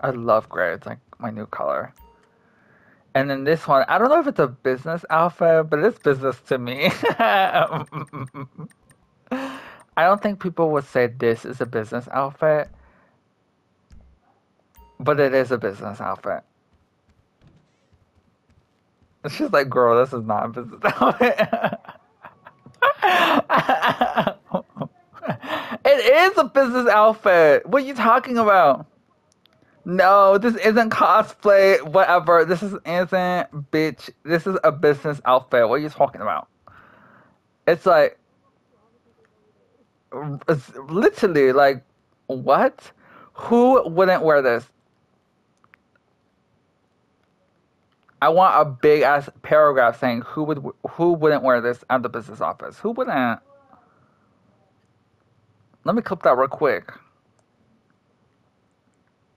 I love gray. It's like my new color. And then this one, I don't know if it's a business outfit, but it's business to me. I don't think people would say this is a business outfit, but it is a business outfit. She's like, girl, this is not a business outfit. it is a business outfit. What are you talking about? No, this isn't cosplay, whatever. This is isn't bitch. This is a business outfit. What are you talking about? It's like it's literally like what? Who wouldn't wear this? I want a big ass paragraph saying who would who wouldn't wear this at the business office? Who wouldn't? Let me clip that real quick.